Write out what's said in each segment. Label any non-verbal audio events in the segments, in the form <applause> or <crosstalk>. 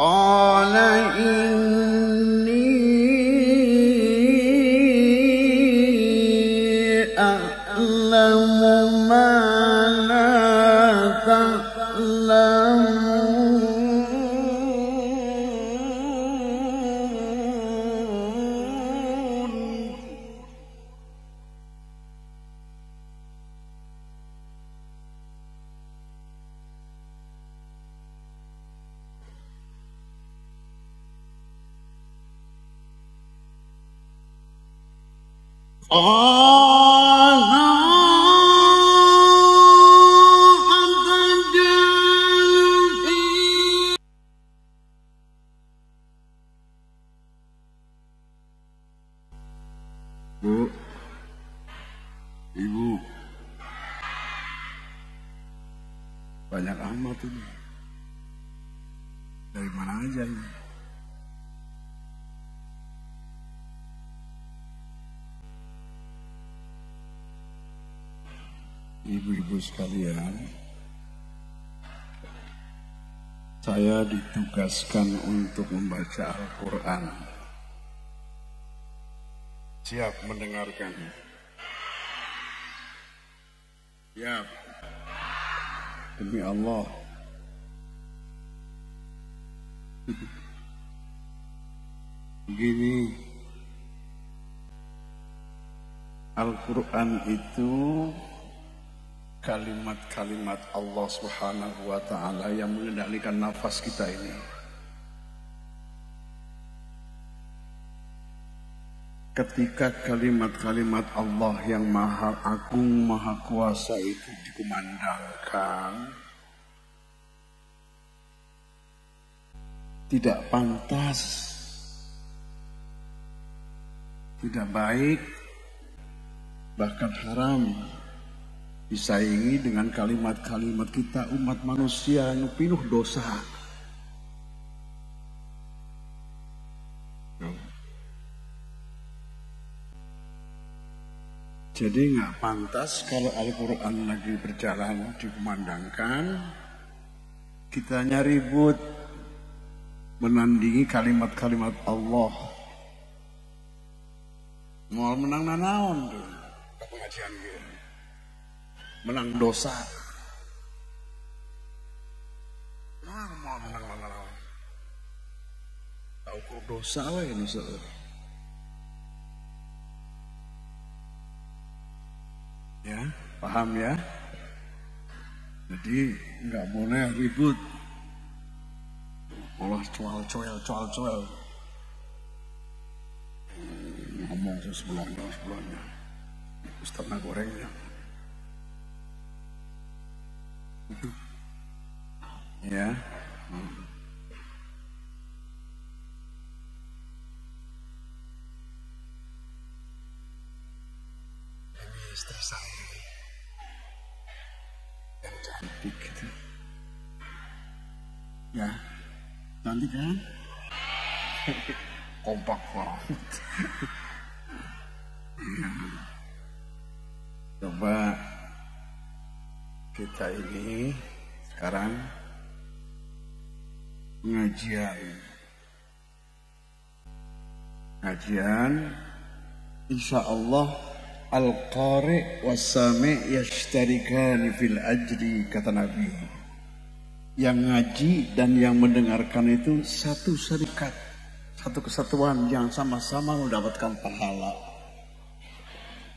قال إن sekalian, saya ditugaskan untuk membaca Al-Quran. Siap mendengarkan. Siap. Demi Allah. <laughs> Begini. Al-Quran itu kalimat-kalimat Allah Subhanahu wa taala yang mengendalikan nafas kita ini. Ketika kalimat-kalimat Allah yang maha agung, maha kuasa itu dikumandangkan, tidak pantas, tidak baik, bahkan haram disaingi dengan kalimat-kalimat kita umat manusia yang penuh dosa. Jadi nggak pantas kalau Al-Quran lagi berjalan dikumandangkan, kitanya ribut menandingi kalimat-kalimat Allah. Mau menang nanaon tuh pengajian gitu. Menang dosa. Nah, mau menang nanaon. Tahu kok dosa lah ini soalnya. Ya, paham ya? Jadi nggak boleh ribut. Olah coal coel coal coel. Ngomong sebelahnya sebelahnya. Ustaz gorengnya. Ya. Ini istri saya yang cantik gitu. Ya, cantik kan? <laughs> Kompak banget. Ya. Coba kita ini sekarang pengajian. Kajian Insya Allah Al-Qari was-sami yashtarikani fil ajri kata Nabi. Yang ngaji dan yang mendengarkan itu satu serikat, satu kesatuan yang sama-sama mendapatkan pahala.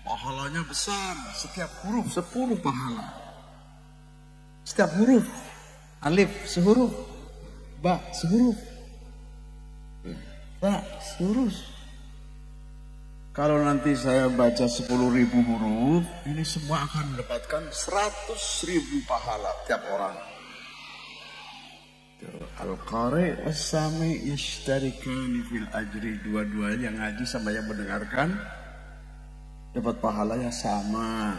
Pahalanya besar, setiap huruf sepuluh pahala. Setiap huruf, alif sehuruf, ba sehuruf, ta sehuruf. Kalau nanti saya baca 10 ribu huruf, ini semua akan mendapatkan 100 ribu pahala tiap orang. Al-Qari was-sami yashtarikani fil ajri. Dua-duanya yang ngaji sama yang mendengarkan dapat pahalanya sama.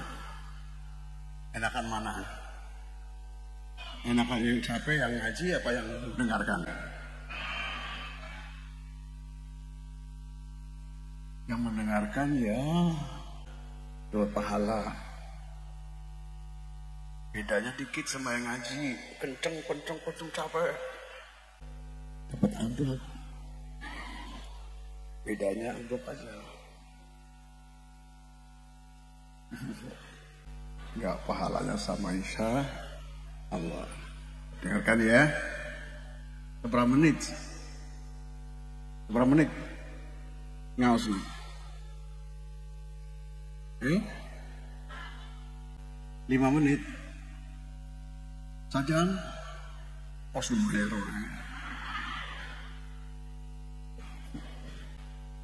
Enakan mana? Enakan yang capek yang ngaji apa yang mendengarkan? Yang mendengarkan ya dapat pahala. Bedanya dikit sama yang ngaji. Kenceng, kenceng, kenceng capek. dapat amplop. Bedanya amplop aja. <laughs> Enggak pahalanya sama Insya Allah. Dengarkan ya. Berapa menit? Berapa menit? Ngawas nih. Eh? Lima menit. Sajam. Pos numero.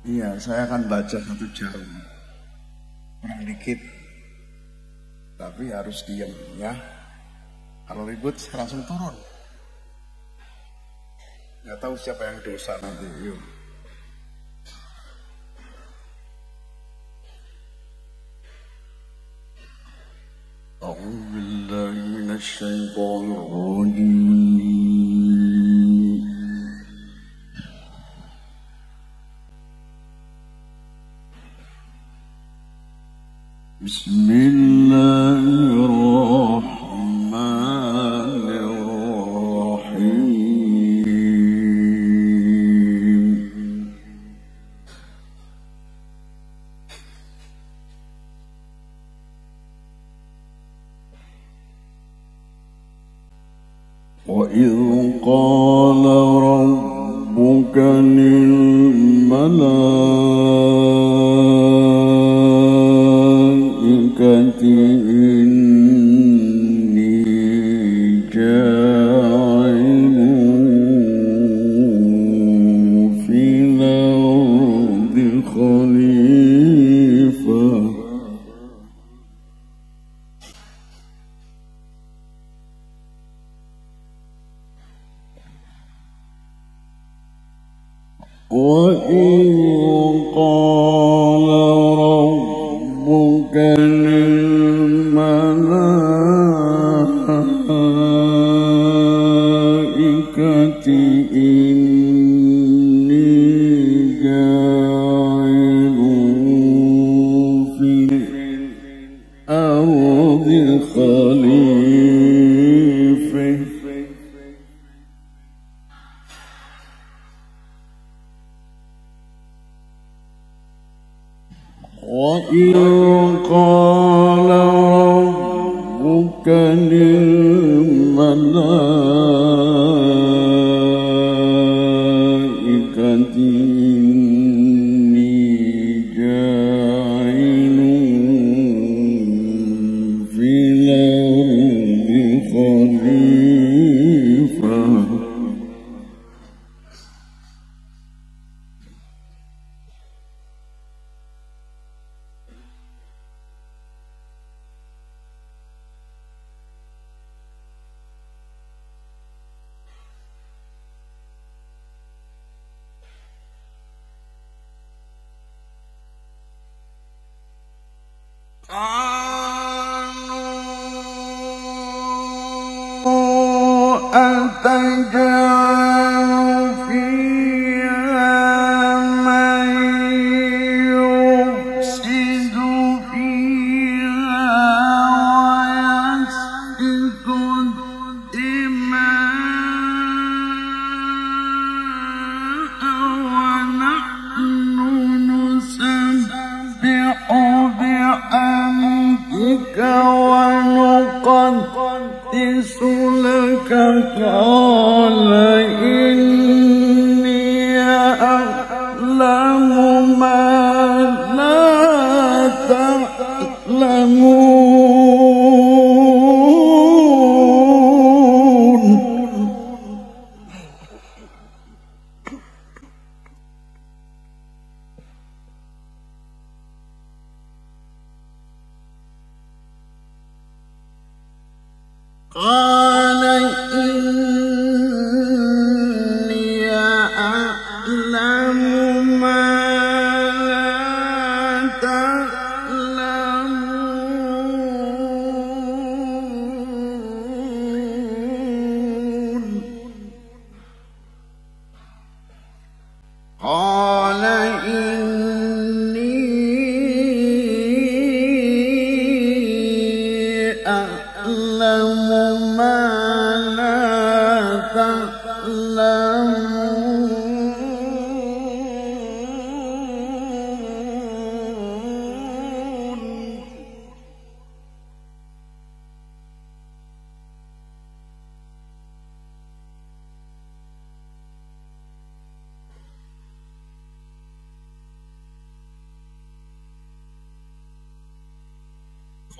Iya, saya akan baca satu jam. Kurang dikit. Tapi harus diam ya. Kalau ribut saya langsung turun. Nggak tahu siapa yang dosa nanti. Yuk. أعوذ بالله من الشيطان الرجيم وإذ قال ربك للملائكة ونقدس لك قال إني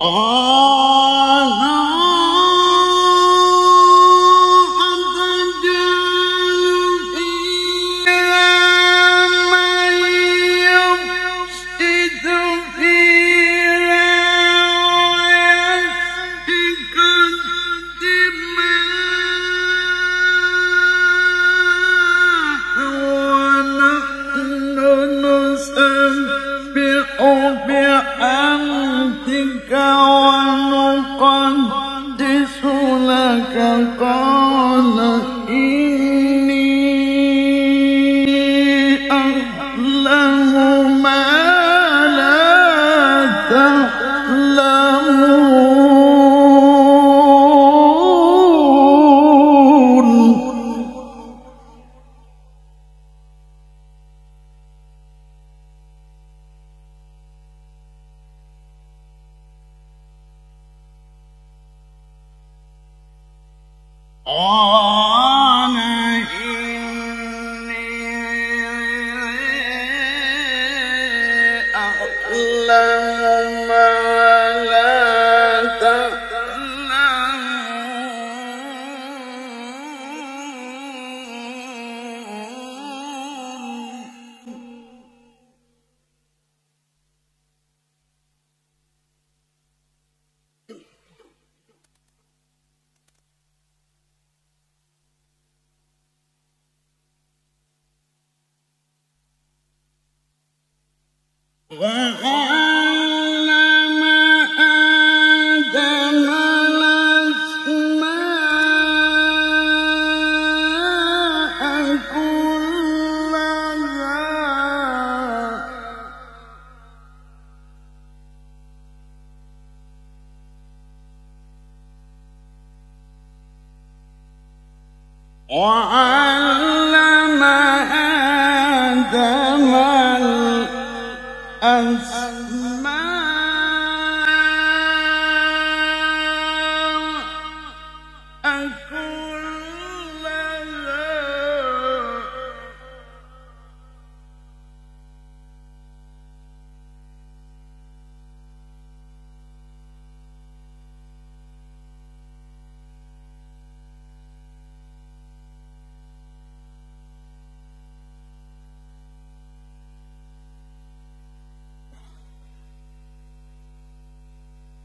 Oh! 哦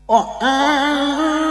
Oh. Uh,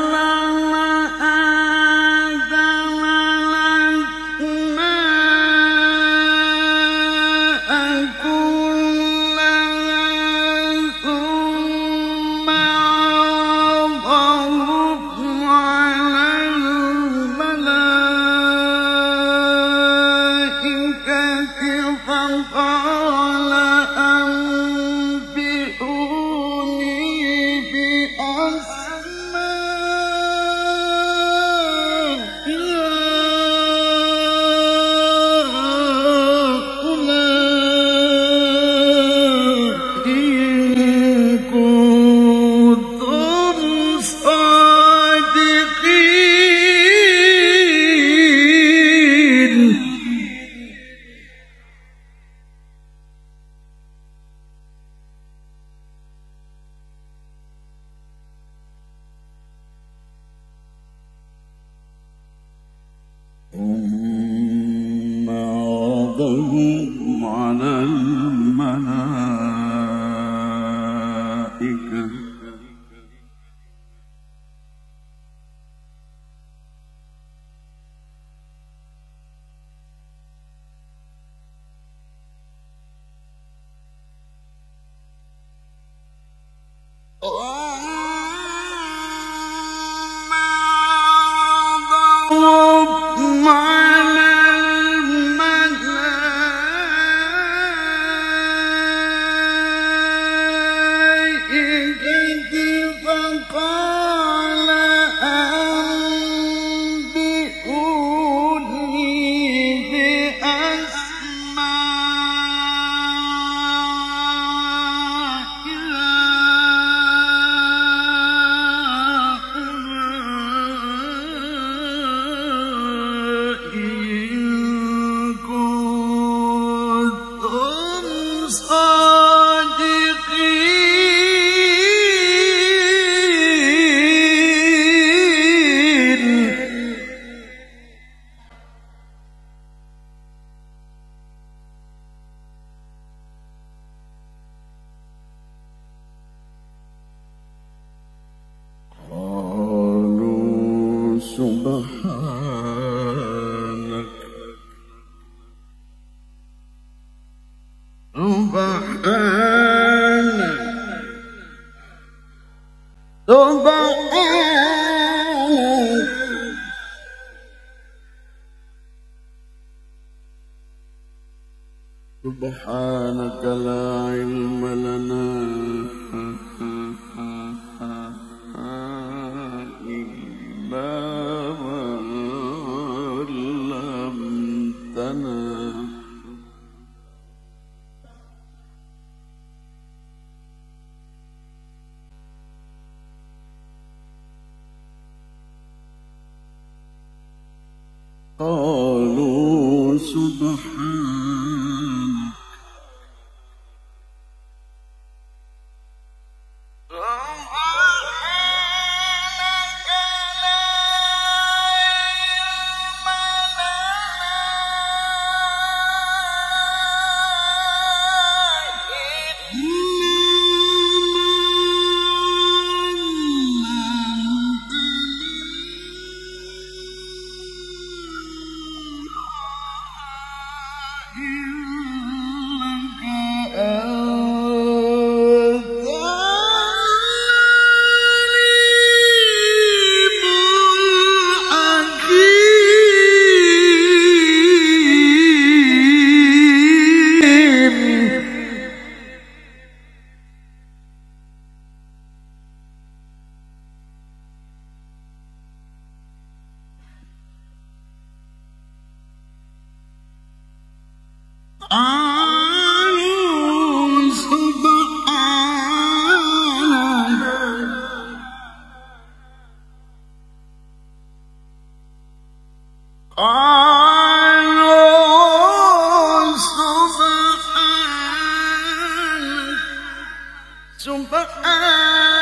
Sumpah ah.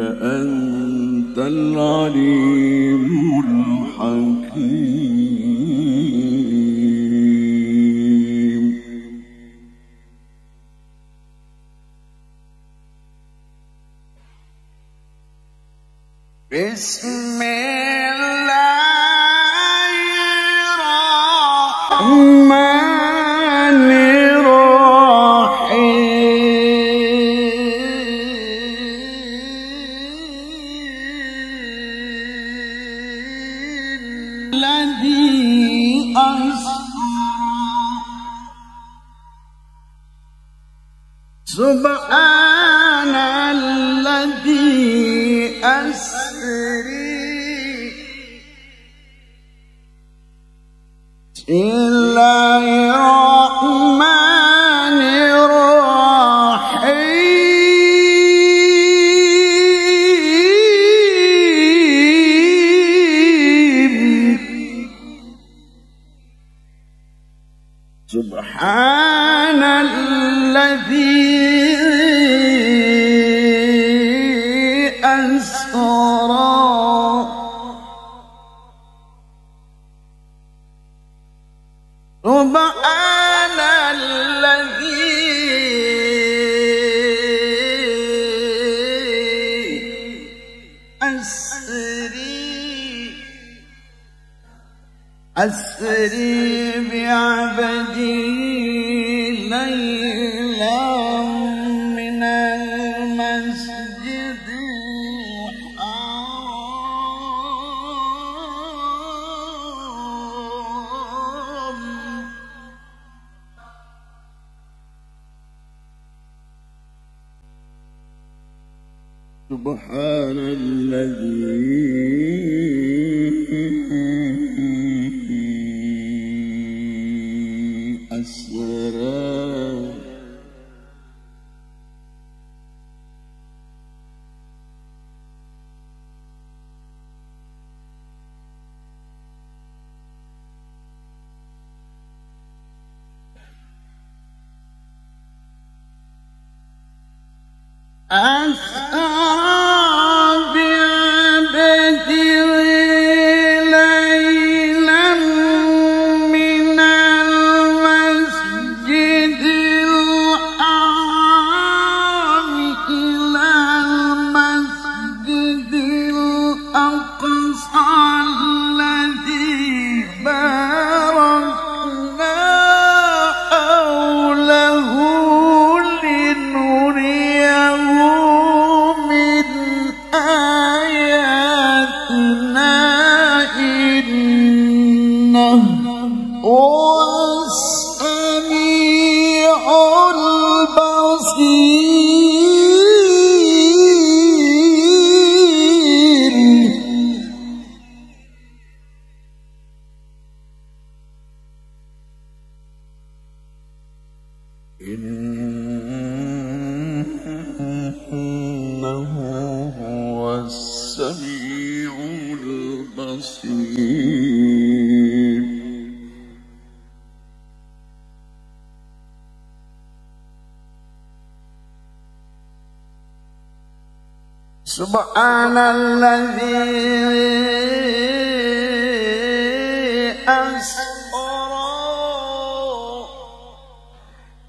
أنت العليم الحكيم. نارا. سبحان الذي أسري. أسري بعبدي.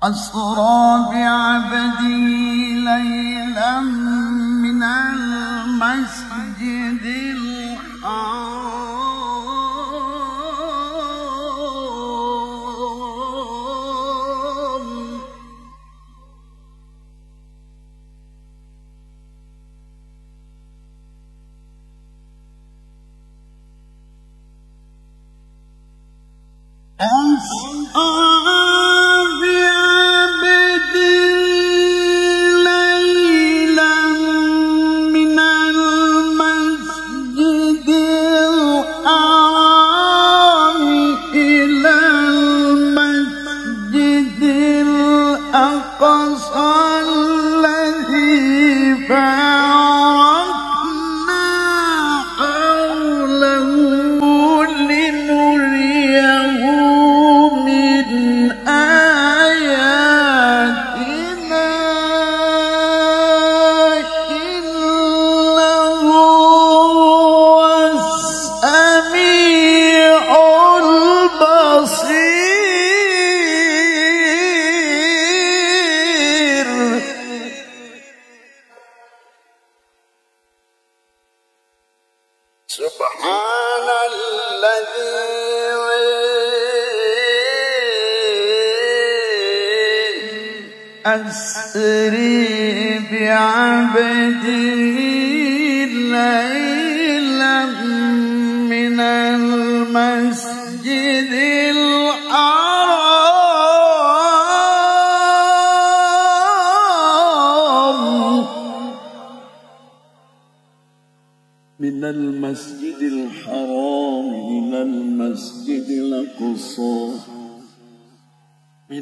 أسرى بعبده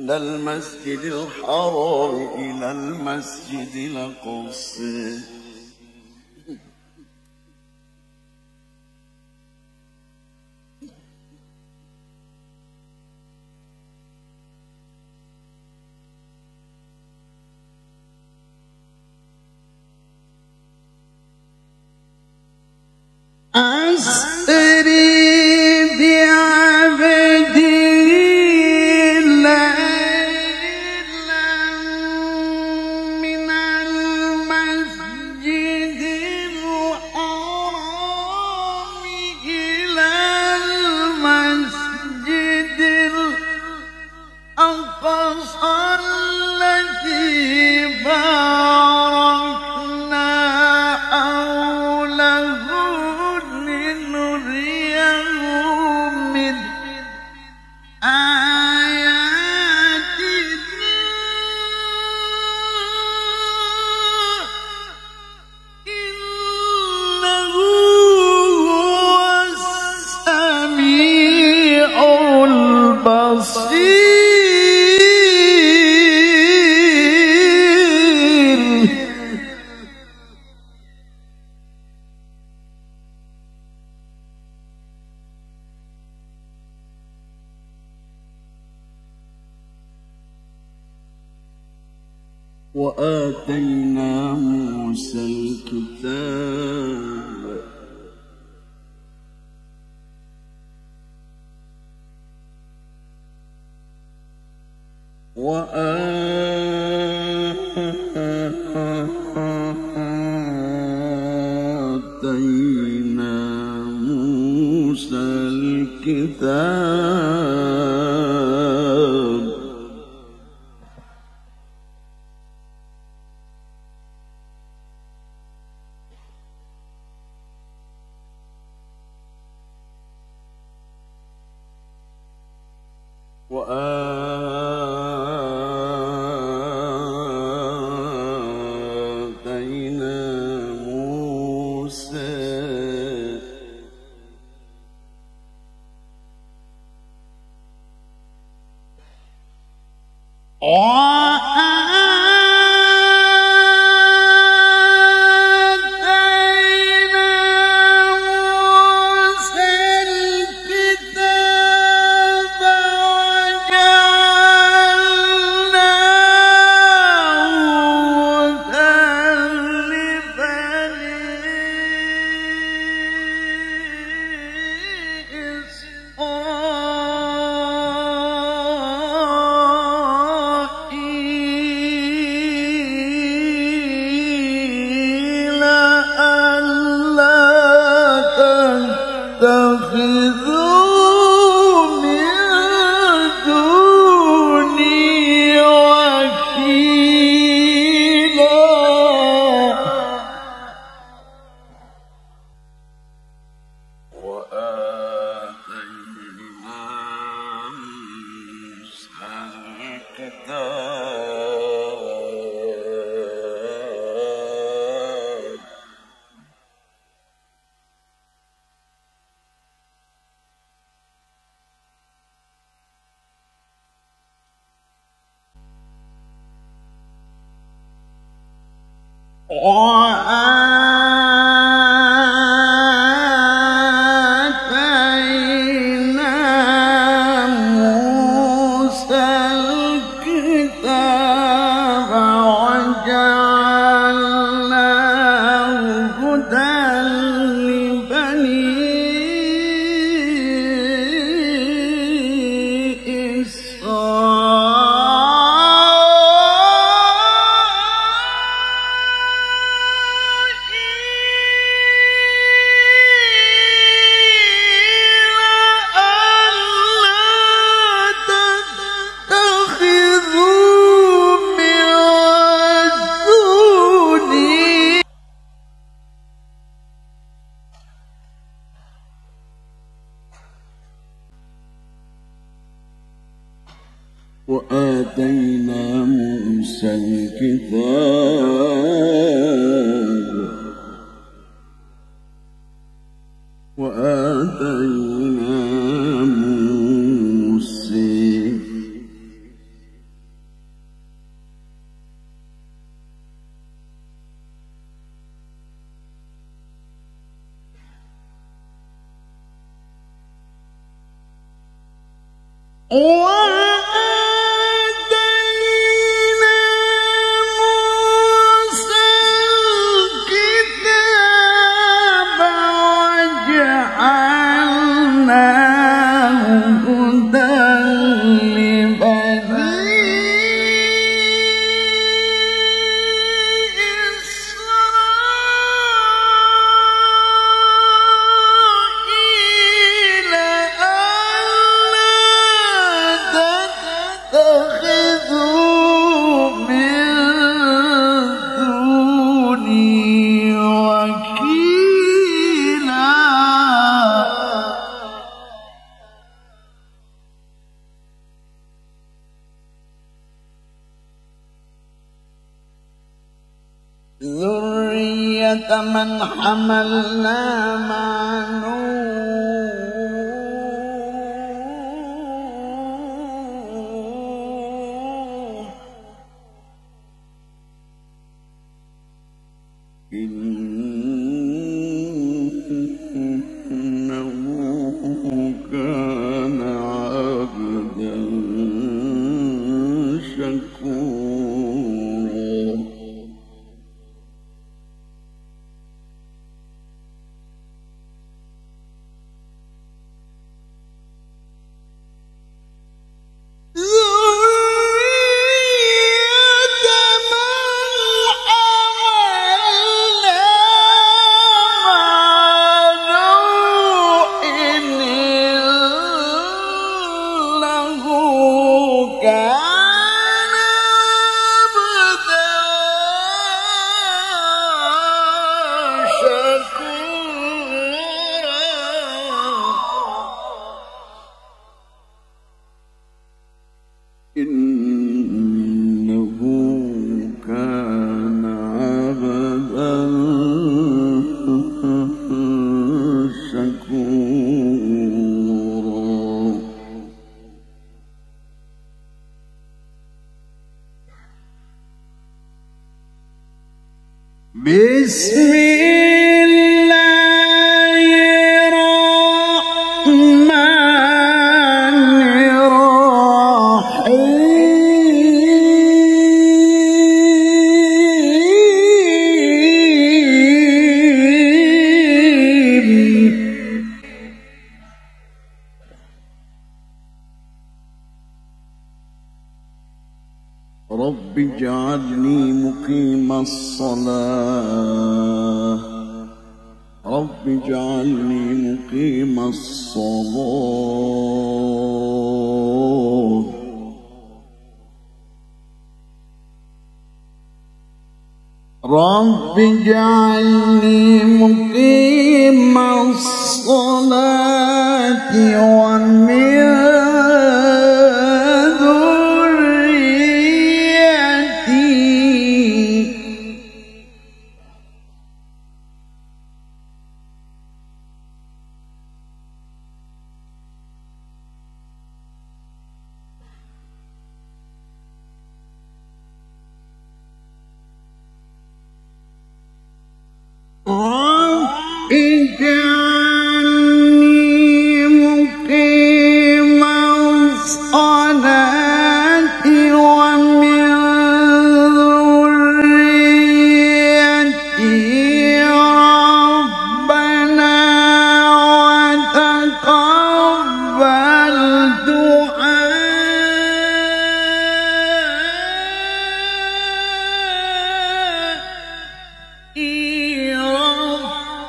من المسجد الحرام إلى المسجد الأقصى. أسري وآل من اجعلني مقيم الصلاة. رب اجعلني مقيم الصلاة.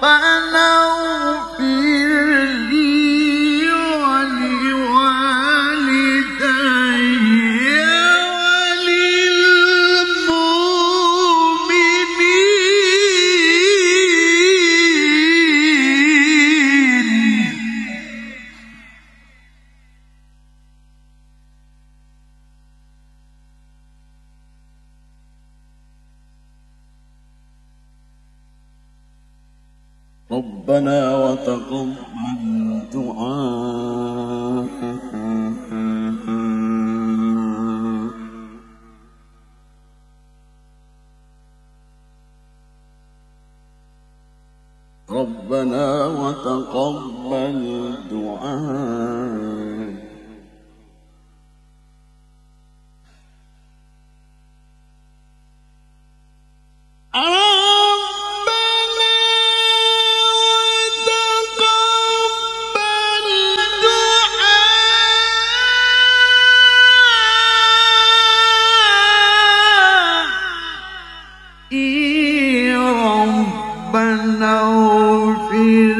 فنور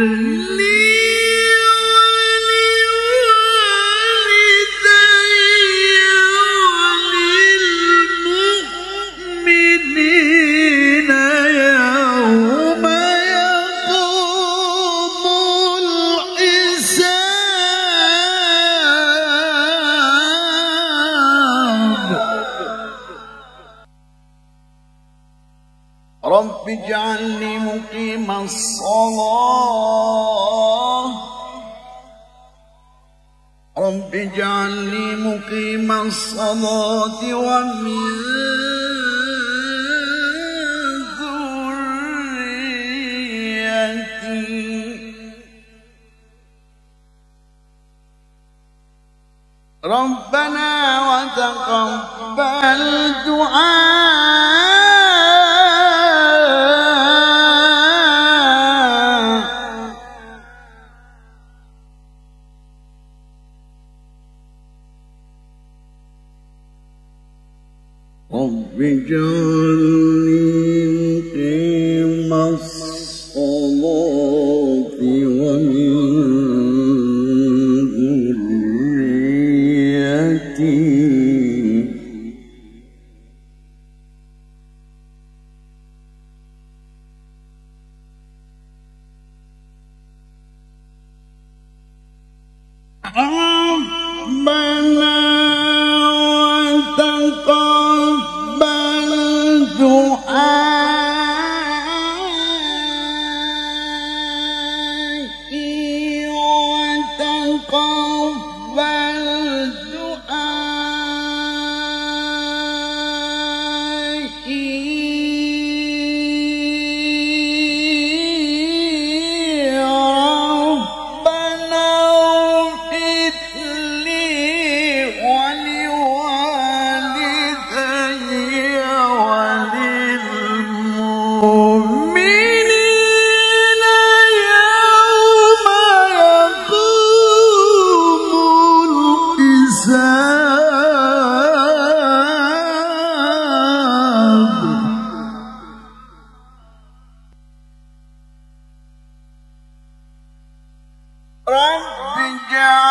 Ooh. إن جعل